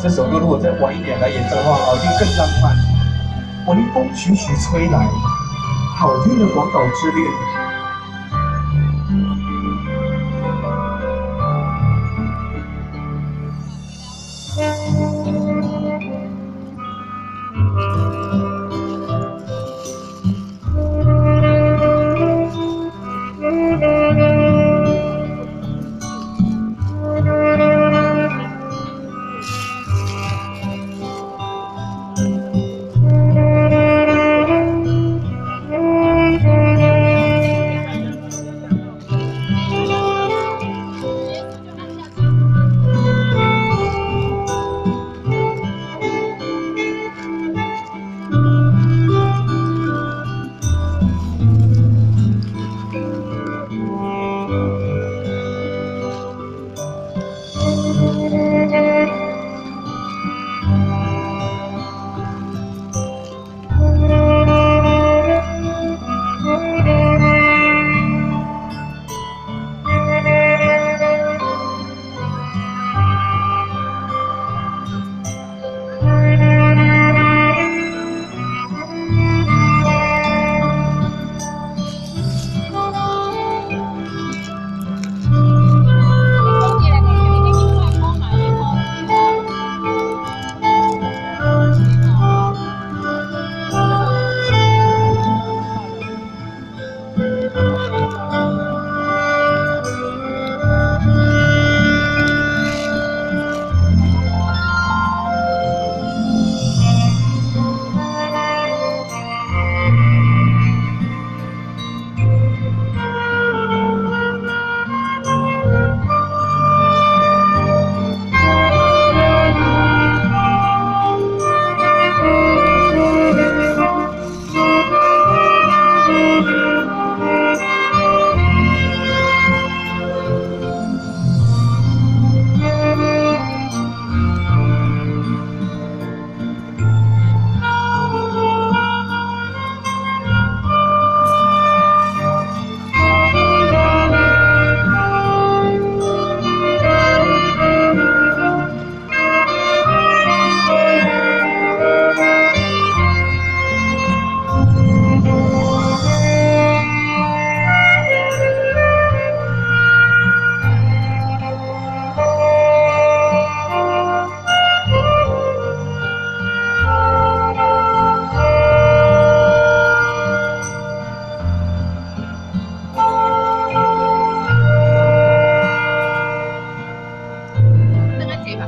这首歌如果再晚一点来演奏的话，哦，一定更浪漫。晚风徐徐吹来，好听的广岛之恋。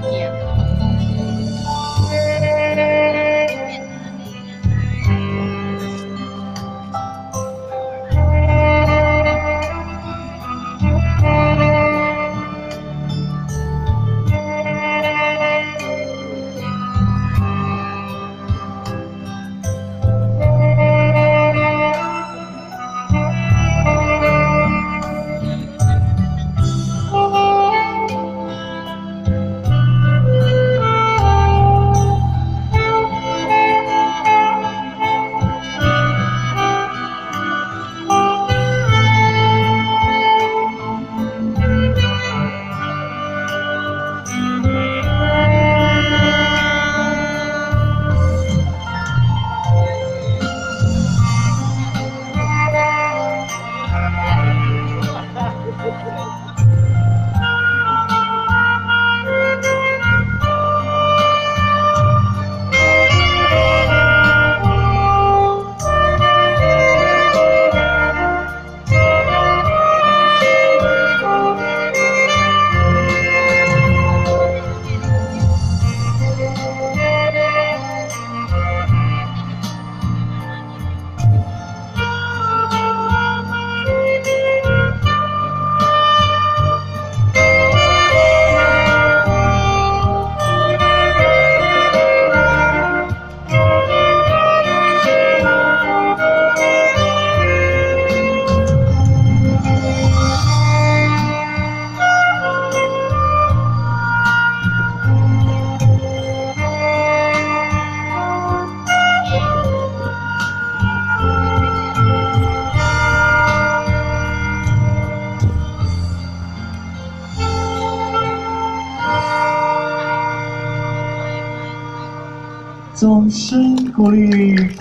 California. 总是鼓励。